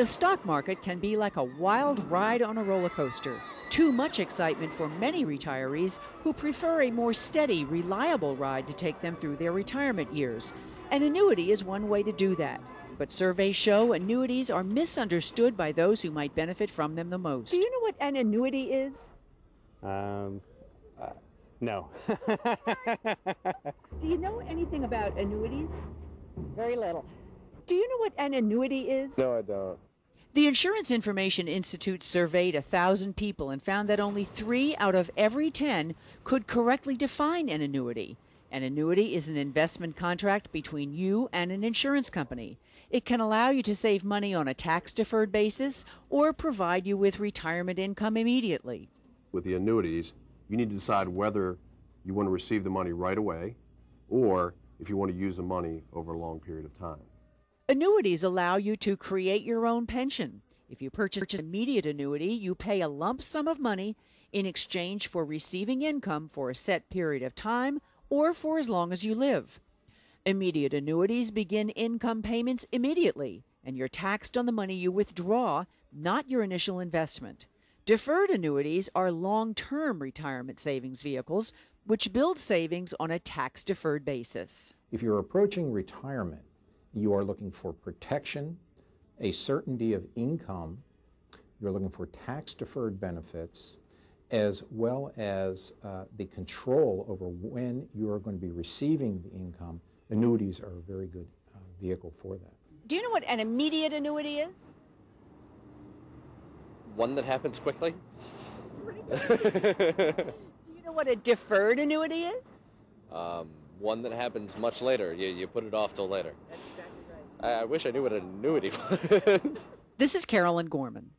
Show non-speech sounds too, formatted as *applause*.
The stock market can be like a wild ride on a roller coaster. Too much excitement for many retirees who prefer a more steady, reliable ride to take them through their retirement years. An annuity is one way to do that. But surveys show annuities are misunderstood by those who might benefit from them the most. Do you know what an annuity is? Um, uh, no. *laughs* Do you know anything about annuities? Very little. Do you know what an annuity is? no, I don't. The Insurance Information Institute surveyed a thousand people and found that only three out of every ten could correctly define an annuity. An annuity is an investment contract between you and an insurance company. It can allow you to save money on a tax deferred basis or provide you with retirement income immediately. with the annuities, you need to decide whether you want to receive the money right away or if you want to use the money over a long period of time. Annuities allow you to create your own pension. If you purchase an immediate annuity, you pay a lump sum of money in exchange for receiving income for a set period of time or for as long as you live. Immediate annuities begin income payments immediately, and you're taxed on the money you withdraw, not your initial investment. Deferred annuities are long term retirement savings vehicles which build savings on a tax deferred basis. If you're approaching retirement, you are looking for protection, a certainty of income, you're looking for tax deferred benefits, as well as uh, the control over when you are going to be receiving the income. Annuities are a very good uh, vehicle for that. Do you know what an immediate annuity is? One that happens quickly? *laughs* Do you know what a deferred annuity is? Um, one that happens much later. You, you put it off till later. I, wish I knew what an annuity *laughs* was. This is Carolyn Gorman.